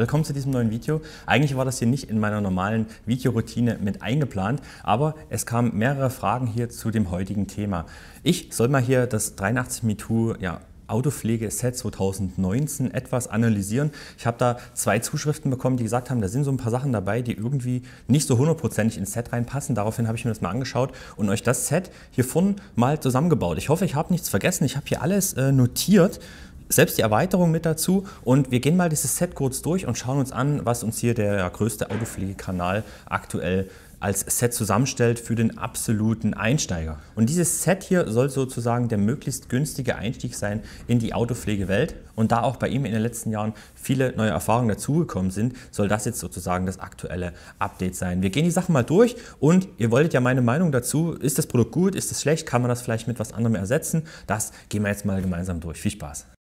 willkommen zu diesem neuen Video. Eigentlich war das hier nicht in meiner normalen Videoroutine mit eingeplant, aber es kamen mehrere Fragen hier zu dem heutigen Thema. Ich soll mal hier das 83 MeToo ja, Autopflege-Set 2019 etwas analysieren. Ich habe da zwei Zuschriften bekommen, die gesagt haben, da sind so ein paar Sachen dabei, die irgendwie nicht so hundertprozentig ins Set reinpassen. Daraufhin habe ich mir das mal angeschaut und euch das Set hier vorne mal zusammengebaut. Ich hoffe, ich habe nichts vergessen. Ich habe hier alles äh, notiert selbst die Erweiterung mit dazu und wir gehen mal dieses Set kurz durch und schauen uns an, was uns hier der größte Autopflegekanal aktuell als Set zusammenstellt für den absoluten Einsteiger. Und dieses Set hier soll sozusagen der möglichst günstige Einstieg sein in die Autopflegewelt. Und da auch bei ihm in den letzten Jahren viele neue Erfahrungen dazugekommen sind, soll das jetzt sozusagen das aktuelle Update sein. Wir gehen die Sachen mal durch und ihr wolltet ja meine Meinung dazu. Ist das Produkt gut? Ist es schlecht? Kann man das vielleicht mit was anderem ersetzen? Das gehen wir jetzt mal gemeinsam durch. Viel Spaß!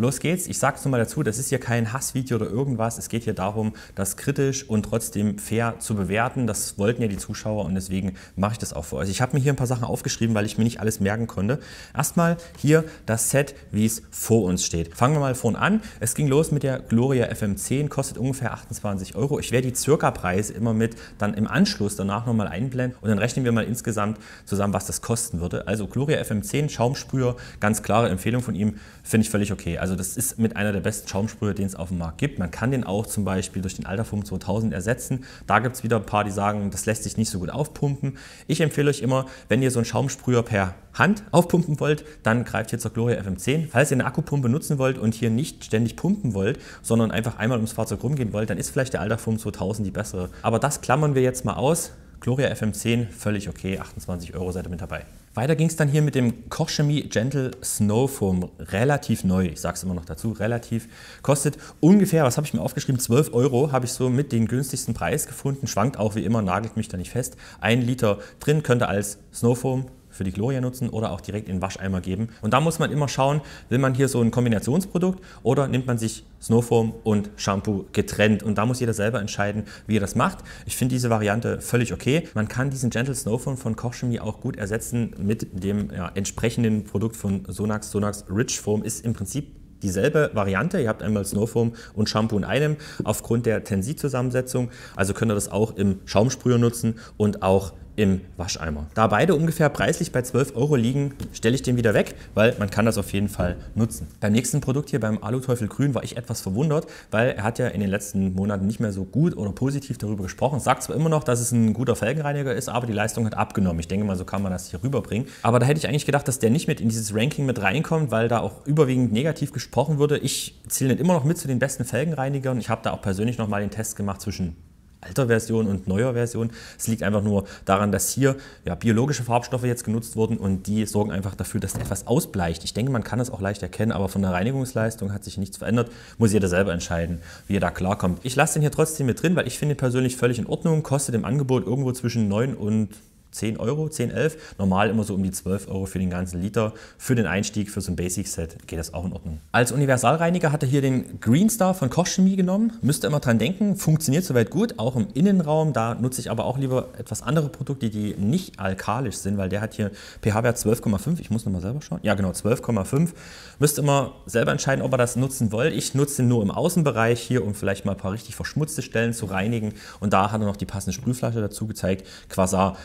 Los geht's. Ich sage es nochmal dazu, das ist hier kein Hassvideo oder irgendwas. Es geht hier darum, das kritisch und trotzdem fair zu bewerten. Das wollten ja die Zuschauer und deswegen mache ich das auch für euch. Ich habe mir hier ein paar Sachen aufgeschrieben, weil ich mir nicht alles merken konnte. Erstmal hier das Set, wie es vor uns steht. Fangen wir mal vorne an. Es ging los mit der Gloria FM10, kostet ungefähr 28 Euro. Ich werde die Circa-Preise immer mit dann im Anschluss danach nochmal einblenden und dann rechnen wir mal insgesamt zusammen, was das kosten würde. Also Gloria FM10, Schaumsprüher, ganz klare Empfehlung von ihm, finde ich völlig okay. Also also das ist mit einer der besten Schaumsprüher, den es auf dem Markt gibt. Man kann den auch zum Beispiel durch den Altafum 2000 ersetzen. Da gibt es wieder ein paar, die sagen, das lässt sich nicht so gut aufpumpen. Ich empfehle euch immer, wenn ihr so einen Schaumsprüher per Hand aufpumpen wollt, dann greift ihr zur Gloria FM10. Falls ihr eine Akkupumpe nutzen wollt und hier nicht ständig pumpen wollt, sondern einfach einmal ums Fahrzeug rumgehen wollt, dann ist vielleicht der Altafum 2000 die bessere. Aber das klammern wir jetzt mal aus. Gloria FM10, völlig okay, 28 Euro seid ihr mit dabei. Weiter ging es dann hier mit dem Kochchemie Gentle Snow Foam, relativ neu, ich sage es immer noch dazu, relativ, kostet ungefähr, was habe ich mir aufgeschrieben, 12 Euro, habe ich so mit den günstigsten Preis gefunden, schwankt auch wie immer, nagelt mich da nicht fest. Ein Liter drin könnte als Snow Foam für die Gloria nutzen oder auch direkt in den Wascheimer geben. Und da muss man immer schauen, will man hier so ein Kombinationsprodukt oder nimmt man sich Snowfoam und Shampoo getrennt. Und da muss jeder selber entscheiden, wie er das macht. Ich finde diese Variante völlig okay. Man kann diesen Gentle Snowfoam von Kochchemie auch gut ersetzen mit dem ja, entsprechenden Produkt von Sonax. Sonax Rich Foam ist im Prinzip dieselbe Variante. Ihr habt einmal Snowfoam und Shampoo in einem aufgrund der Tensit-Zusammensetzung. Also könnt ihr das auch im Schaumsprüher nutzen und auch im Wascheimer. Da beide ungefähr preislich bei 12 Euro liegen, stelle ich den wieder weg, weil man kann das auf jeden Fall nutzen. Beim nächsten Produkt hier, beim Aluteufel Grün, war ich etwas verwundert, weil er hat ja in den letzten Monaten nicht mehr so gut oder positiv darüber gesprochen. Sagt zwar immer noch, dass es ein guter Felgenreiniger ist, aber die Leistung hat abgenommen. Ich denke mal, so kann man das hier rüberbringen. Aber da hätte ich eigentlich gedacht, dass der nicht mit in dieses Ranking mit reinkommt, weil da auch überwiegend negativ gesprochen wurde. Ich zähle den immer noch mit zu den besten Felgenreinigern. Ich habe da auch persönlich noch mal den Test gemacht zwischen alter Version und neuer Version. Es liegt einfach nur daran, dass hier ja, biologische Farbstoffe jetzt genutzt wurden und die sorgen einfach dafür, dass etwas ausbleicht. Ich denke, man kann es auch leicht erkennen, aber von der Reinigungsleistung hat sich nichts verändert. Muss jeder selber entscheiden, wie er da klarkommt. Ich lasse den hier trotzdem mit drin, weil ich finde ihn persönlich völlig in Ordnung. Kostet im Angebot irgendwo zwischen 9 und 10 Euro, 10, 11. Normal immer so um die 12 Euro für den ganzen Liter. Für den Einstieg, für so ein Basic-Set geht das auch in Ordnung. Als Universalreiniger hat er hier den Green Star von Koch Chemie genommen. Müsst ihr immer dran denken, funktioniert soweit gut, auch im Innenraum. Da nutze ich aber auch lieber etwas andere Produkte, die nicht alkalisch sind, weil der hat hier pH-Wert 12,5. Ich muss nochmal selber schauen. Ja genau, 12,5. Müsst ihr immer selber entscheiden, ob ihr das nutzen wollt. Ich nutze ihn nur im Außenbereich hier, um vielleicht mal ein paar richtig verschmutzte Stellen zu reinigen. Und da hat er noch die passende Sprühflasche dazu gezeigt. Quasar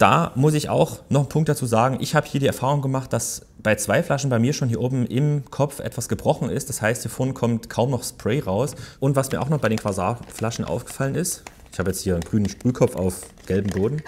da muss ich auch noch einen Punkt dazu sagen. Ich habe hier die Erfahrung gemacht, dass bei zwei Flaschen bei mir schon hier oben im Kopf etwas gebrochen ist. Das heißt, hier vorne kommt kaum noch Spray raus. Und was mir auch noch bei den Quasar-Flaschen aufgefallen ist, ich habe jetzt hier einen grünen Sprühkopf auf gelbem Boden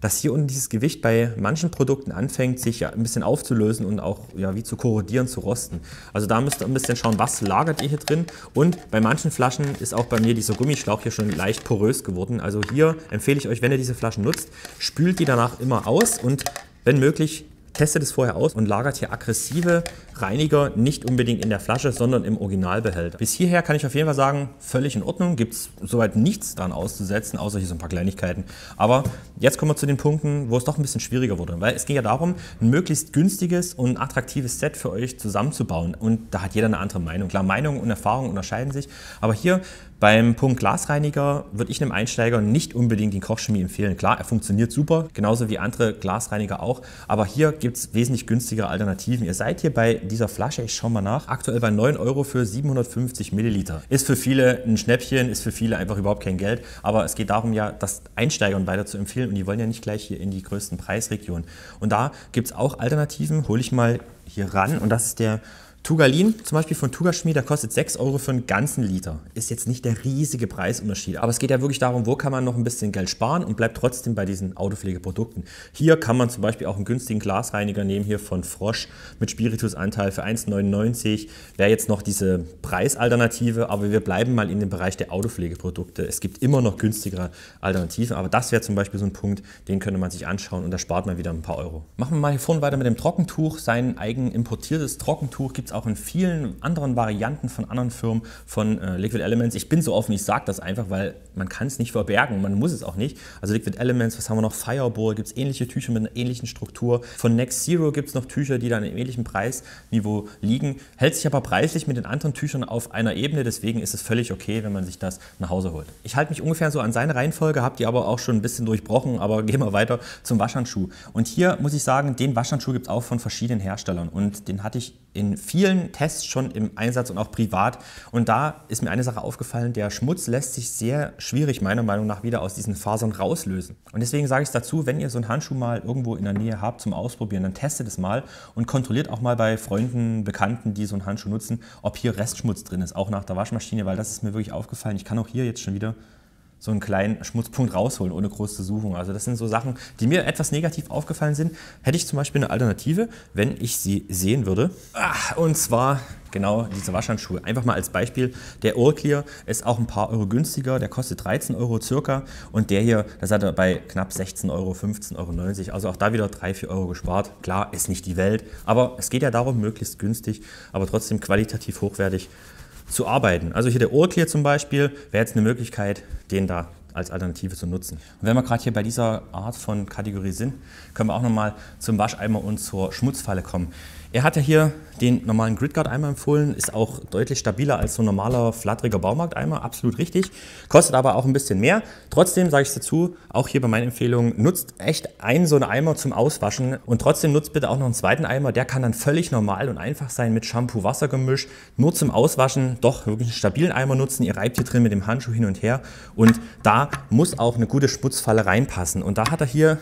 dass hier unten dieses Gewicht bei manchen Produkten anfängt, sich ja ein bisschen aufzulösen und auch ja, wie zu korrodieren, zu rosten. Also da müsst ihr ein bisschen schauen, was lagert ihr hier drin. Und bei manchen Flaschen ist auch bei mir dieser Gummischlauch hier schon leicht porös geworden. Also hier empfehle ich euch, wenn ihr diese Flaschen nutzt, spült die danach immer aus und wenn möglich testet es vorher aus und lagert hier aggressive Reiniger nicht unbedingt in der Flasche, sondern im Originalbehälter. Bis hierher kann ich auf jeden Fall sagen, völlig in Ordnung. Gibt es soweit nichts dran auszusetzen, außer hier so ein paar Kleinigkeiten. Aber jetzt kommen wir zu den Punkten, wo es doch ein bisschen schwieriger wurde. Weil es ging ja darum, ein möglichst günstiges und attraktives Set für euch zusammenzubauen. Und da hat jeder eine andere Meinung. Klar, Meinung und Erfahrung unterscheiden sich. Aber hier beim Punkt Glasreiniger würde ich einem Einsteiger nicht unbedingt den Kochchemie empfehlen. Klar, er funktioniert super, genauso wie andere Glasreiniger auch, aber hier gibt es wesentlich günstigere Alternativen. Ihr seid hier bei dieser Flasche, ich schaue mal nach, aktuell bei 9 Euro für 750 Milliliter. Ist für viele ein Schnäppchen, ist für viele einfach überhaupt kein Geld, aber es geht darum ja, das Einsteigern weiter zu empfehlen. Und die wollen ja nicht gleich hier in die größten Preisregionen. Und da gibt es auch Alternativen, hole ich mal hier ran. Und das ist der Tugalin zum Beispiel von Tugaschmi, der kostet 6 Euro für einen ganzen Liter. Ist jetzt nicht der riesige Preisunterschied, aber es geht ja wirklich darum, wo kann man noch ein bisschen Geld sparen und bleibt trotzdem bei diesen Autopflegeprodukten. Hier kann man zum Beispiel auch einen günstigen Glasreiniger nehmen, hier von Frosch mit Spiritusanteil für 1,99. Wäre jetzt noch diese Preisalternative, aber wir bleiben mal in dem Bereich der Autopflegeprodukte. Es gibt immer noch günstigere Alternativen, aber das wäre zum Beispiel so ein Punkt, den könnte man sich anschauen und da spart man wieder ein paar Euro. Machen wir mal hier vorne weiter mit dem Trockentuch. Sein eigen importiertes Trockentuch gibt es auch in vielen anderen Varianten von anderen Firmen von äh, Liquid Elements. Ich bin so offen, ich sage das einfach, weil man kann es nicht verbergen, man muss es auch nicht. Also Liquid Elements, was haben wir noch? Fireball, gibt es ähnliche Tücher mit einer ähnlichen Struktur. Von Next Zero gibt es noch Tücher, die dann im ähnlichen Preisniveau liegen. Hält sich aber preislich mit den anderen Tüchern auf einer Ebene, deswegen ist es völlig okay, wenn man sich das nach Hause holt. Ich halte mich ungefähr so an seine Reihenfolge, habt ihr aber auch schon ein bisschen durchbrochen, aber gehen wir weiter zum Waschhandschuh. Und hier muss ich sagen, den Waschhandschuh gibt es auch von verschiedenen Herstellern und den hatte ich in vielen Tests schon im Einsatz und auch privat. Und da ist mir eine Sache aufgefallen, der Schmutz lässt sich sehr schwierig meiner Meinung nach wieder aus diesen Fasern rauslösen. Und deswegen sage ich es dazu, wenn ihr so einen Handschuh mal irgendwo in der Nähe habt zum Ausprobieren, dann testet es mal und kontrolliert auch mal bei Freunden, Bekannten, die so einen Handschuh nutzen, ob hier Restschmutz drin ist, auch nach der Waschmaschine, weil das ist mir wirklich aufgefallen. Ich kann auch hier jetzt schon wieder so einen kleinen Schmutzpunkt rausholen, ohne groß zu suchen. Also das sind so Sachen, die mir etwas negativ aufgefallen sind. Hätte ich zum Beispiel eine Alternative, wenn ich sie sehen würde. Ah, und zwar genau diese Waschhandschuhe. Einfach mal als Beispiel, der All ist auch ein paar Euro günstiger, der kostet 13 Euro circa und der hier, das hat er bei knapp 16 Euro, 15,90 Euro, also auch da wieder 3, 4 Euro gespart. Klar, ist nicht die Welt, aber es geht ja darum, möglichst günstig, aber trotzdem qualitativ hochwertig zu arbeiten. Also hier der All zum Beispiel wäre jetzt eine Möglichkeit, den da als Alternative zu nutzen. Und wenn wir gerade hier bei dieser Art von Kategorie sind, können wir auch nochmal zum Wascheimer und zur Schmutzfalle kommen. Er hat ja hier den normalen Gridguard-Eimer empfohlen, ist auch deutlich stabiler als so ein normaler flatteriger Baumarkteimer, absolut richtig, kostet aber auch ein bisschen mehr. Trotzdem sage ich dazu, auch hier bei meinen Empfehlungen, nutzt echt einen so einen Eimer zum Auswaschen und trotzdem nutzt bitte auch noch einen zweiten Eimer, der kann dann völlig normal und einfach sein mit Shampoo-Wassergemisch, nur zum Auswaschen doch wirklich einen stabilen Eimer nutzen, ihr reibt hier drin mit dem Handschuh hin und her und da muss auch eine gute Schmutzfalle reinpassen und da hat er hier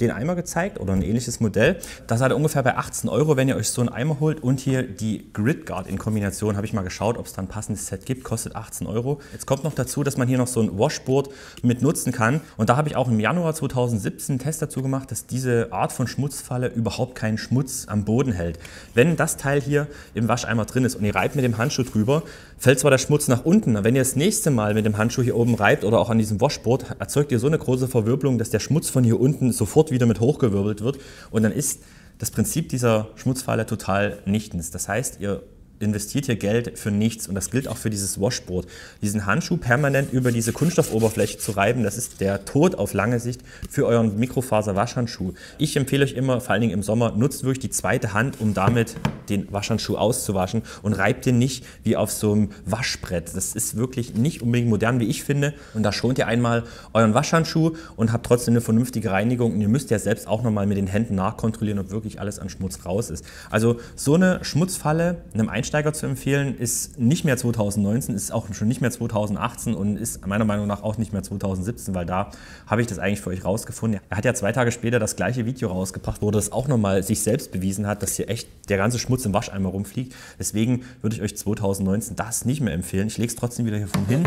den Eimer gezeigt oder ein ähnliches Modell. Das er ungefähr bei 18 Euro, wenn ihr euch so einen Eimer holt. Und hier die Grid Guard in Kombination, habe ich mal geschaut, ob es da ein passendes Set gibt, kostet 18 Euro. Jetzt kommt noch dazu, dass man hier noch so ein Washboard mit nutzen kann. Und da habe ich auch im Januar 2017 einen Test dazu gemacht, dass diese Art von Schmutzfalle überhaupt keinen Schmutz am Boden hält. Wenn das Teil hier im Wascheimer drin ist und ihr reibt mit dem Handschuh drüber, fällt zwar der Schmutz nach unten, wenn ihr das nächste Mal mit dem Handschuh hier oben reibt oder auch an diesem Washboard, erzeugt ihr so eine große Verwirbelung, dass der Schmutz von hier unten sofort sofort wieder mit hochgewirbelt wird und dann ist das Prinzip dieser Schmutzfalle total nichtens. Das heißt, ihr investiert hier Geld für nichts und das gilt auch für dieses Washboard. Diesen Handschuh permanent über diese Kunststoffoberfläche zu reiben, das ist der Tod auf lange Sicht für euren Mikrofaser-Waschhandschuh. Ich empfehle euch immer, vor allen Dingen im Sommer, nutzt wirklich die zweite Hand, um damit den Waschhandschuh auszuwaschen und reibt den nicht wie auf so einem Waschbrett. Das ist wirklich nicht unbedingt modern, wie ich finde. Und da schont ihr einmal euren Waschhandschuh und habt trotzdem eine vernünftige Reinigung. Und ihr müsst ja selbst auch nochmal mit den Händen nachkontrollieren, ob wirklich alles an Schmutz raus ist. Also so eine Schmutzfalle einem Einsteiger Einsteiger zu empfehlen, ist nicht mehr 2019, ist auch schon nicht mehr 2018 und ist meiner Meinung nach auch nicht mehr 2017, weil da habe ich das eigentlich für euch rausgefunden. Er hat ja zwei Tage später das gleiche Video rausgebracht, wo das auch nochmal sich selbst bewiesen hat, dass hier echt der ganze Schmutz im Wascheimer rumfliegt. Deswegen würde ich euch 2019 das nicht mehr empfehlen. Ich lege es trotzdem wieder hier von hin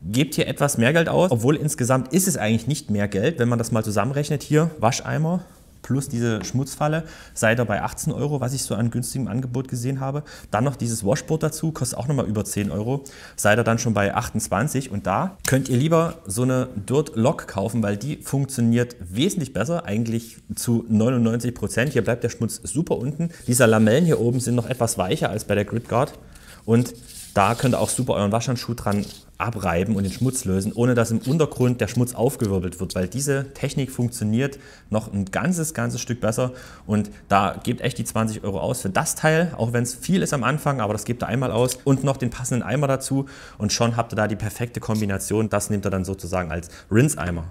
gebt hier etwas mehr Geld aus, obwohl insgesamt ist es eigentlich nicht mehr Geld, wenn man das mal zusammenrechnet. Hier Wascheimer plus diese Schmutzfalle, seid ihr bei 18 Euro, was ich so an günstigem Angebot gesehen habe. Dann noch dieses Washboard dazu, kostet auch nochmal über 10 Euro, seid ihr dann schon bei 28 und da könnt ihr lieber so eine Dirt Lock kaufen, weil die funktioniert wesentlich besser, eigentlich zu 99 Prozent. Hier bleibt der Schmutz super unten. Diese Lamellen hier oben sind noch etwas weicher als bei der Grid Guard und da könnt ihr auch super euren Waschhandschuh dran abreiben und den Schmutz lösen, ohne dass im Untergrund der Schmutz aufgewirbelt wird, weil diese Technik funktioniert noch ein ganzes, ganzes Stück besser und da gebt echt die 20 Euro aus für das Teil, auch wenn es viel ist am Anfang, aber das gebt ihr einmal aus und noch den passenden Eimer dazu und schon habt ihr da die perfekte Kombination, das nehmt ihr dann sozusagen als Rinse-Eimer.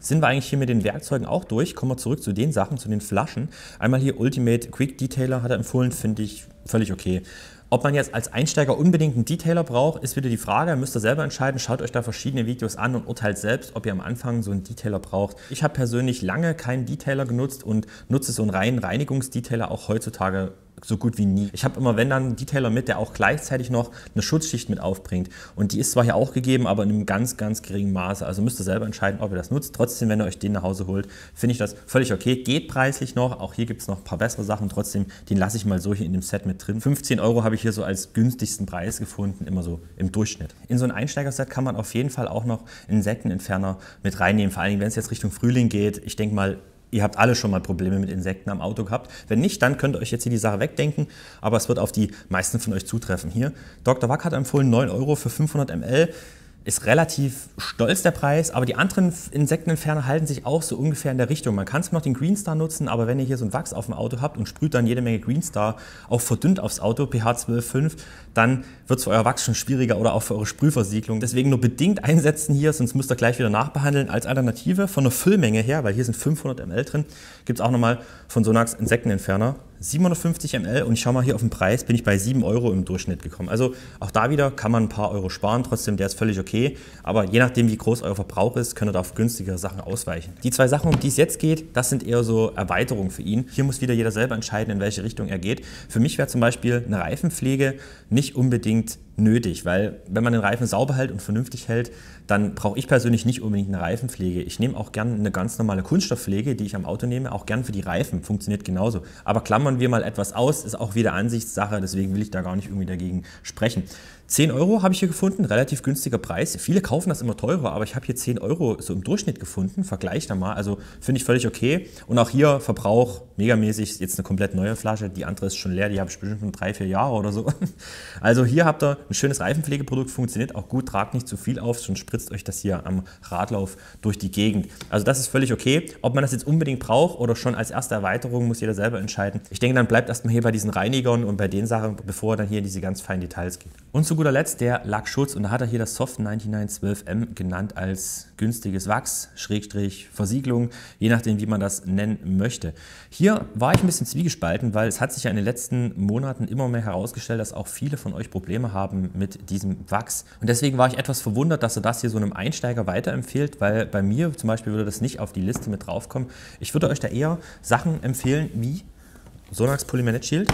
Sind wir eigentlich hier mit den Werkzeugen auch durch? Kommen wir zurück zu den Sachen, zu den Flaschen. Einmal hier Ultimate Quick Detailer hat er empfohlen, finde ich völlig okay. Ob man jetzt als Einsteiger unbedingt einen Detailer braucht, ist wieder die Frage. Müsst ihr selber entscheiden. Schaut euch da verschiedene Videos an und urteilt selbst, ob ihr am Anfang so einen Detailer braucht. Ich habe persönlich lange keinen Detailer genutzt und nutze so einen reinen Reinigungsdetailer auch heutzutage so gut wie nie. Ich habe immer, wenn dann einen Detailer mit, der auch gleichzeitig noch eine Schutzschicht mit aufbringt. Und die ist zwar hier auch gegeben, aber in einem ganz, ganz geringen Maße. Also müsst ihr selber entscheiden, ob ihr das nutzt. Trotzdem, wenn ihr euch den nach Hause holt, finde ich das völlig okay. Geht preislich noch. Auch hier gibt es noch ein paar bessere Sachen. Trotzdem, den lasse ich mal so hier in dem Set mit drin. 15 Euro habe ich hier so als günstigsten Preis gefunden, immer so im Durchschnitt. In so ein Einsteigerset kann man auf jeden Fall auch noch Insektenentferner mit reinnehmen. Vor allem, wenn es jetzt Richtung Frühling geht. Ich denke mal, Ihr habt alle schon mal Probleme mit Insekten am Auto gehabt. Wenn nicht, dann könnt ihr euch jetzt hier die Sache wegdenken, aber es wird auf die meisten von euch zutreffen. Hier, Dr. Wack hat empfohlen 9 Euro für 500 ml ist relativ stolz der Preis, aber die anderen Insektenentferner halten sich auch so ungefähr in der Richtung. Man kann zwar noch den Greenstar nutzen, aber wenn ihr hier so ein Wachs auf dem Auto habt und sprüht dann jede Menge Greenstar auch verdünnt aufs Auto, pH 12,5, dann wird es für euer Wachs schon schwieriger oder auch für eure Sprühversiegelung. Deswegen nur bedingt einsetzen hier, sonst müsst ihr gleich wieder nachbehandeln. Als Alternative von der Füllmenge her, weil hier sind 500 ml drin, gibt es auch nochmal von Sonax Insektenentferner 750 ml und ich schaue mal hier auf den Preis, bin ich bei 7 Euro im Durchschnitt gekommen. Also auch da wieder kann man ein paar Euro sparen, trotzdem der ist völlig okay. Aber je nachdem wie groß euer Verbrauch ist, könnt ihr da auf günstigere Sachen ausweichen. Die zwei Sachen, um die es jetzt geht, das sind eher so Erweiterungen für ihn. Hier muss wieder jeder selber entscheiden, in welche Richtung er geht. Für mich wäre zum Beispiel eine Reifenpflege nicht unbedingt nötig, weil wenn man den Reifen sauber hält und vernünftig hält, dann brauche ich persönlich nicht unbedingt eine Reifenpflege. Ich nehme auch gerne eine ganz normale Kunststoffpflege, die ich am Auto nehme, auch gern für die Reifen, funktioniert genauso. Aber klammern wir mal etwas aus, ist auch wieder Ansichtssache, deswegen will ich da gar nicht irgendwie dagegen sprechen. 10 Euro habe ich hier gefunden, relativ günstiger Preis. Viele kaufen das immer teurer, aber ich habe hier 10 Euro so im Durchschnitt gefunden. Vergleich da mal. Also finde ich völlig okay. Und auch hier Verbrauch megamäßig. Jetzt eine komplett neue Flasche. Die andere ist schon leer. Die habe ich bestimmt schon drei, vier Jahre oder so. Also hier habt ihr ein schönes Reifenpflegeprodukt. Funktioniert auch gut. Tragt nicht zu viel auf, sonst spritzt euch das hier am Radlauf durch die Gegend. Also das ist völlig okay. Ob man das jetzt unbedingt braucht oder schon als erste Erweiterung, muss jeder selber entscheiden. Ich denke, dann bleibt erstmal hier bei diesen Reinigern und bei den Sachen, bevor er dann hier in diese ganz feinen Details geht. Und zu guter Letzt der Lackschutz und da hat er hier das Soft 9912M genannt als günstiges Wachs, Schrägstrich, Versiegelung, je nachdem wie man das nennen möchte. Hier war ich ein bisschen zwiegespalten, weil es hat sich ja in den letzten Monaten immer mehr herausgestellt, dass auch viele von euch Probleme haben mit diesem Wachs. Und deswegen war ich etwas verwundert, dass er das hier so einem Einsteiger weiterempfiehlt, weil bei mir zum Beispiel würde das nicht auf die Liste mit draufkommen. Ich würde euch da eher Sachen empfehlen wie Sonax Polymer Shield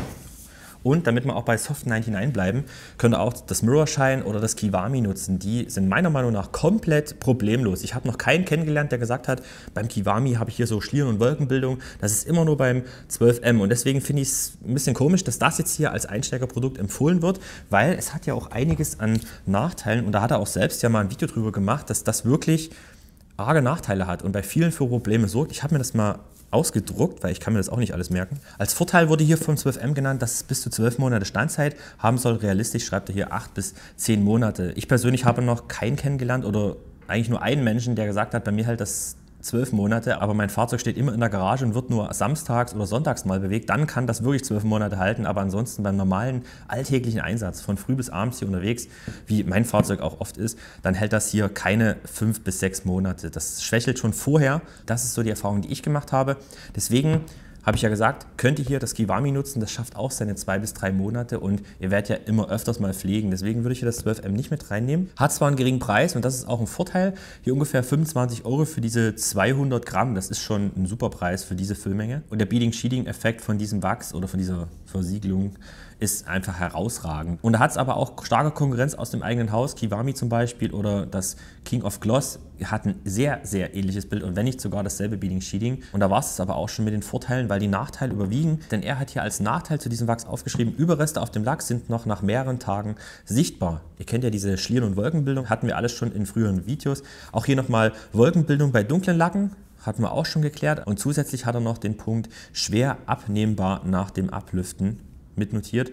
und damit wir auch bei Soft 99 bleiben, könnt ihr auch das Mirror Shine oder das Kiwami nutzen. Die sind meiner Meinung nach komplett problemlos. Ich habe noch keinen kennengelernt, der gesagt hat, beim Kiwami habe ich hier so Schlieren- und Wolkenbildung. Das ist immer nur beim 12M. Und deswegen finde ich es ein bisschen komisch, dass das jetzt hier als Einsteigerprodukt empfohlen wird, weil es hat ja auch einiges an Nachteilen. Und da hat er auch selbst ja mal ein Video drüber gemacht, dass das wirklich arge Nachteile hat und bei vielen für Probleme sorgt. Ich habe mir das mal ausgedruckt, weil ich kann mir das auch nicht alles merken. Als Vorteil wurde hier vom 12M genannt, dass es bis zu 12 Monate Standzeit haben soll. Realistisch schreibt er hier 8 bis 10 Monate. Ich persönlich habe noch keinen kennengelernt oder eigentlich nur einen Menschen, der gesagt hat, bei mir hält das zwölf Monate, aber mein Fahrzeug steht immer in der Garage und wird nur samstags oder sonntags mal bewegt, dann kann das wirklich zwölf Monate halten. Aber ansonsten beim normalen alltäglichen Einsatz von früh bis abends hier unterwegs, wie mein Fahrzeug auch oft ist, dann hält das hier keine fünf bis sechs Monate. Das schwächelt schon vorher. Das ist so die Erfahrung, die ich gemacht habe. Deswegen habe ich ja gesagt, könnt ihr hier das Kiwami nutzen, das schafft auch seine zwei bis drei Monate und ihr werdet ja immer öfters mal pflegen. Deswegen würde ich hier das 12M nicht mit reinnehmen. Hat zwar einen geringen Preis und das ist auch ein Vorteil. Hier ungefähr 25 Euro für diese 200 Gramm. Das ist schon ein super Preis für diese Füllmenge. Und der Beading-Sheeting-Effekt von diesem Wachs oder von dieser Versiegelung ist einfach herausragend. Und da hat es aber auch starke Konkurrenz aus dem eigenen Haus. Kiwami zum Beispiel oder das King of Gloss hat ein sehr, sehr ähnliches Bild und wenn nicht sogar dasselbe Beading Sheeting. Und da war es aber auch schon mit den Vorteilen, weil die Nachteile überwiegen. Denn er hat hier als Nachteil zu diesem Wachs aufgeschrieben, Überreste auf dem Lachs sind noch nach mehreren Tagen sichtbar. Ihr kennt ja diese Schlieren- und Wolkenbildung, hatten wir alles schon in früheren Videos. Auch hier nochmal Wolkenbildung bei dunklen Lacken, hatten wir auch schon geklärt. Und zusätzlich hat er noch den Punkt schwer abnehmbar nach dem Ablüften mitnotiert.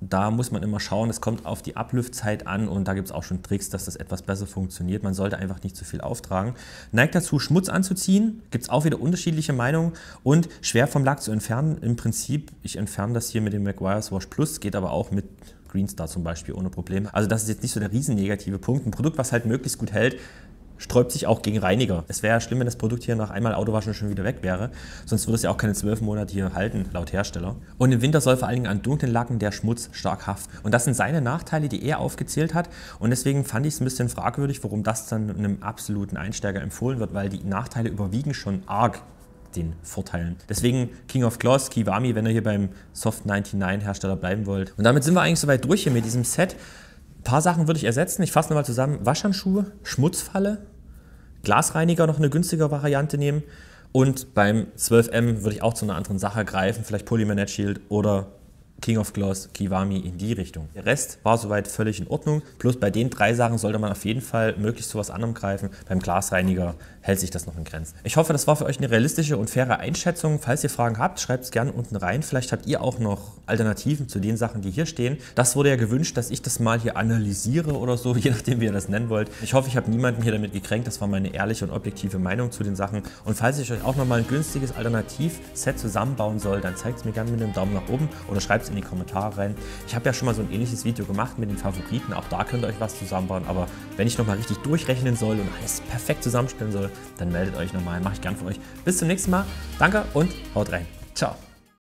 Da muss man immer schauen, es kommt auf die Ablüftzeit an und da gibt es auch schon Tricks, dass das etwas besser funktioniert. Man sollte einfach nicht zu viel auftragen. Neigt dazu, Schmutz anzuziehen, gibt es auch wieder unterschiedliche Meinungen und schwer vom Lack zu entfernen. Im Prinzip, ich entferne das hier mit dem McGuire's Wash Plus, geht aber auch mit Greenstar zum Beispiel ohne Probleme. Also das ist jetzt nicht so der riesen negative Punkt. Ein Produkt, was halt möglichst gut hält, sträubt sich auch gegen Reiniger. Es wäre ja schlimm, wenn das Produkt hier nach einmal Autowaschen schon wieder weg wäre. Sonst würde es ja auch keine zwölf Monate hier halten, laut Hersteller. Und im Winter soll vor allen Dingen an dunklen Lacken der Schmutz stark haften. Und das sind seine Nachteile, die er aufgezählt hat. Und deswegen fand ich es ein bisschen fragwürdig, warum das dann einem absoluten Einsteiger empfohlen wird, weil die Nachteile überwiegen schon arg den Vorteilen. Deswegen King of Claws, Kiwami, wenn ihr hier beim Soft 99 Hersteller bleiben wollt. Und damit sind wir eigentlich soweit durch hier mit diesem Set. Ein paar Sachen würde ich ersetzen. Ich fasse nochmal zusammen. Waschhandschuhe, Schmutzfalle, Glasreiniger noch eine günstige Variante nehmen. Und beim 12M würde ich auch zu einer anderen Sache greifen, vielleicht Polymer Shield oder King of Gloss, Kiwami in die Richtung. Der Rest war soweit völlig in Ordnung. Plus bei den drei Sachen sollte man auf jeden Fall möglichst zu was anderem greifen. Beim Glasreiniger hält sich das noch in Grenzen. Ich hoffe, das war für euch eine realistische und faire Einschätzung. Falls ihr Fragen habt, schreibt es gerne unten rein. Vielleicht habt ihr auch noch Alternativen zu den Sachen, die hier stehen. Das wurde ja gewünscht, dass ich das mal hier analysiere oder so, je nachdem, wie ihr das nennen wollt. Ich hoffe, ich habe niemanden hier damit gekränkt. Das war meine ehrliche und objektive Meinung zu den Sachen. Und falls ich euch auch nochmal ein günstiges Alternativset zusammenbauen soll, dann zeigt es mir gerne mit einem Daumen nach oben oder schreibt es in die Kommentare rein. Ich habe ja schon mal so ein ähnliches Video gemacht mit den Favoriten. Auch da könnt ihr euch was zusammenbauen. Aber wenn ich nochmal richtig durchrechnen soll und alles perfekt zusammenstellen soll, dann meldet euch nochmal. Mache ich gern für euch. Bis zum nächsten Mal. Danke und haut rein. Ciao.